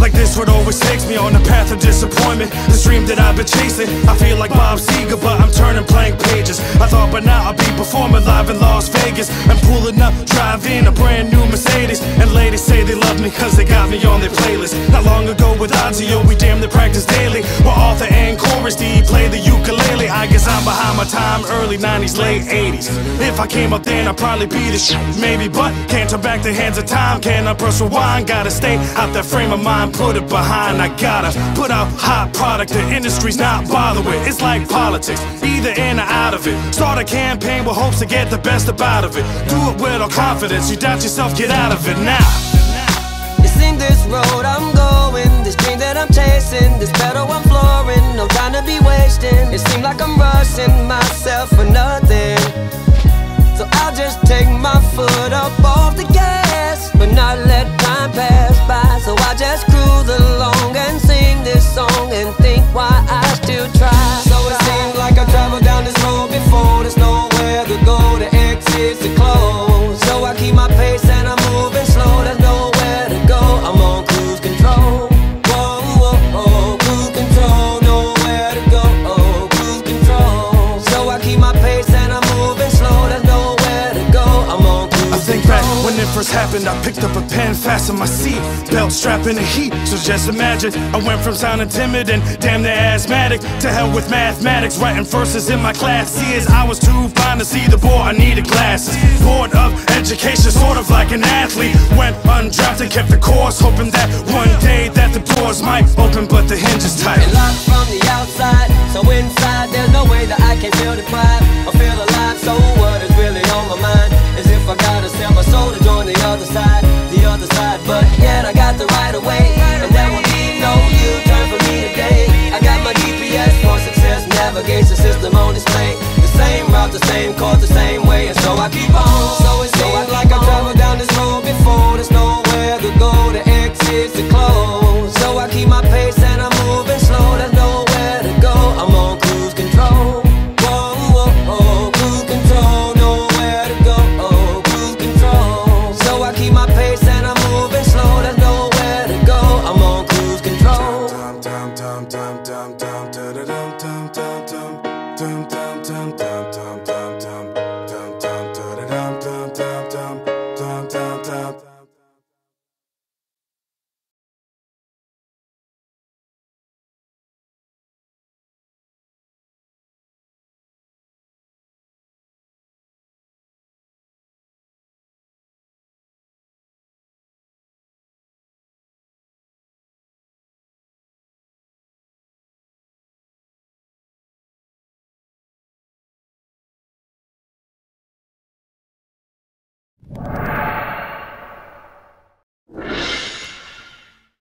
like this road always takes me on the path of disappointment. This dream that I've been chasing, I feel like Bob Seger, but I'm turning blank pages. I thought by now I'd be performing live in Las Vegas. I'm pulling up, driving a brand new Mercedes. And ladies say they love me cause they got me on their playlist. Not long ago with Ozzy, oh, we damn near practice daily. While Arthur and Chorus, D play the ukulele. I guess I'm behind my time, early 90s, late 80s. If I came up then, I'd probably be the maybe. But can't turn back the hands of time, can't I press rewind? Gotta stay out that frame of mind, put it behind. I gotta put out hot product, the industry's not bothered with. It's like politics, either in or out of it. Start a campaign with hopes to get the best about of it. Do it with all confidence, you doubt yourself, get out of it now. It seems this road I'm going, this dream that I'm chasing, this battle I'm flooring, no time to be wasting. It seems like I'm rushing myself for nothing. So I'll just take my foot up off the gas, but not let time pass by. So I just cruise I picked up a pen, fastened my seat, belt strap in the heat. So just imagine, I went from sounding timid and damn near asthmatic to hell with mathematics. Writing verses in my class, see, as I was too fine to see the board, I needed glasses. Board of education, sort of like an athlete. Went undrafted, kept the course, hoping that one day that the doors might open, but the hinges tight. Locked from the outside, so inside there's no way that I can feel the pride. the same, cause the same way, and so I keep on.